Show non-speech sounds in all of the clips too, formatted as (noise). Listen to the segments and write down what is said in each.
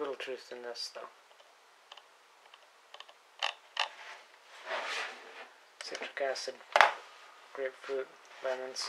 little truth in this, though. Citric acid, grapefruit, lemons.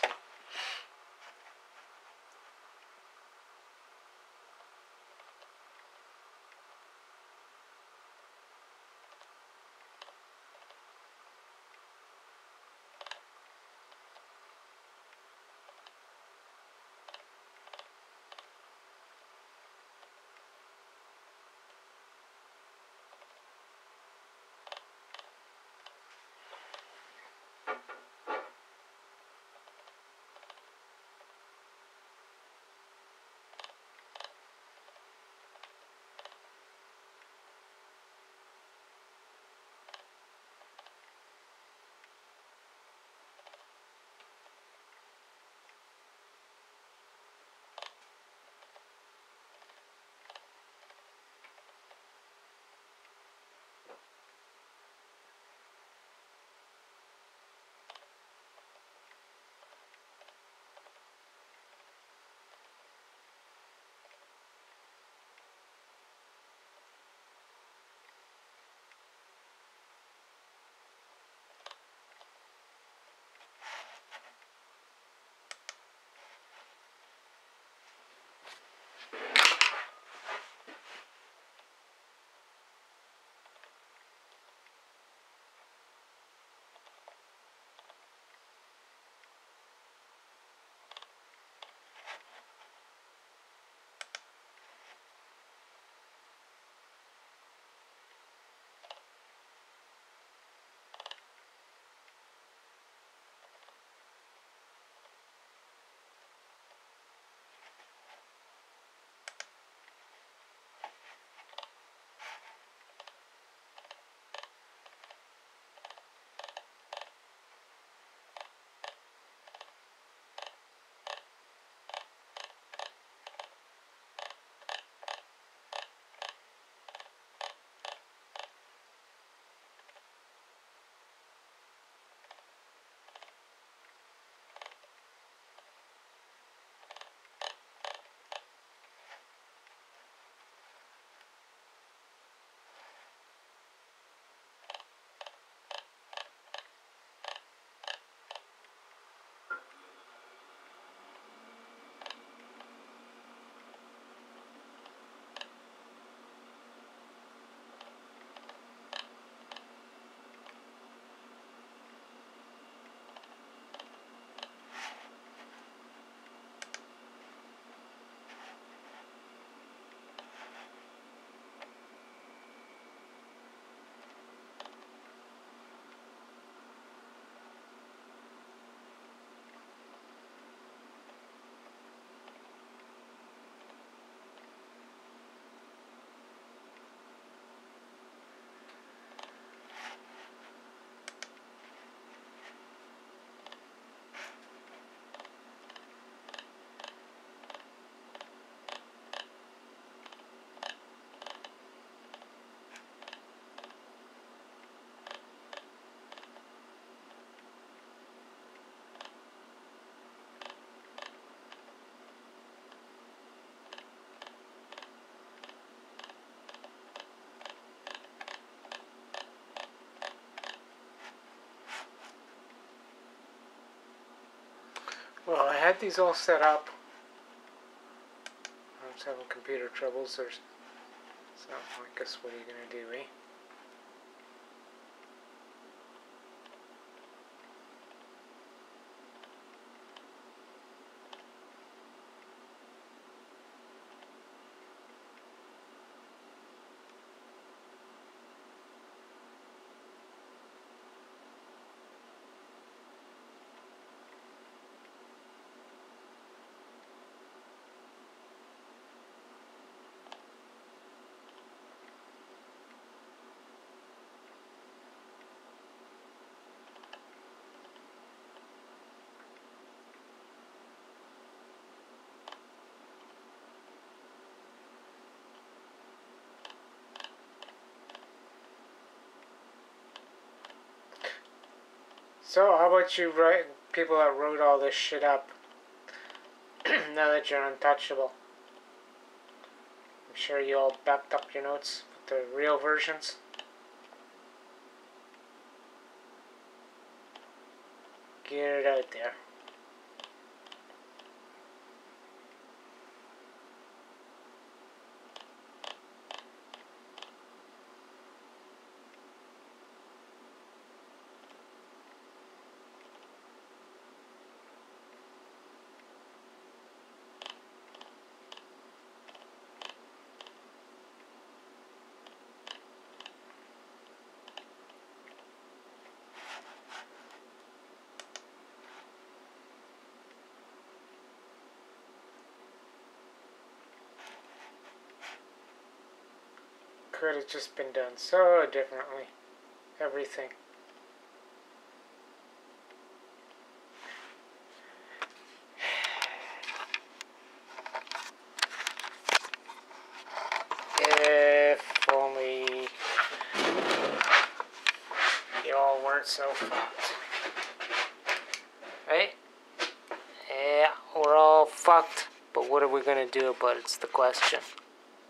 Well, I had these all set up. I was having computer troubles or so. I guess what are you gonna do, eh? So, how about you write people that wrote all this shit up? (clears throat) now that you're untouchable. I'm sure you all backed up your notes with the real versions. Get it out there. Could have just been done so differently. Everything. If only you all weren't so fucked. Right? Yeah, we're all fucked, but what are we gonna do about? It's the question.